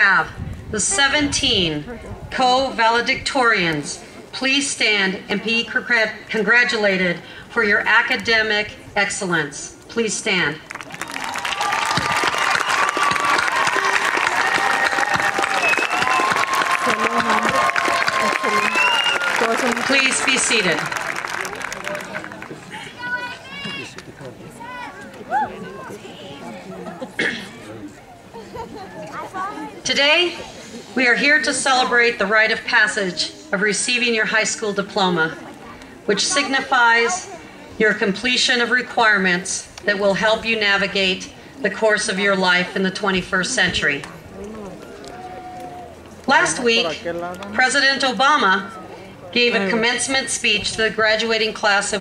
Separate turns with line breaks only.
have the 17 co-valedictorians. Please stand and be congratulated for your academic excellence. Please stand. Please be seated. Today, we are here to celebrate the rite of passage of receiving your high school diploma, which signifies your completion of requirements that will help you navigate the course of your life in the 21st century. Last week, President Obama gave a commencement speech to the graduating class of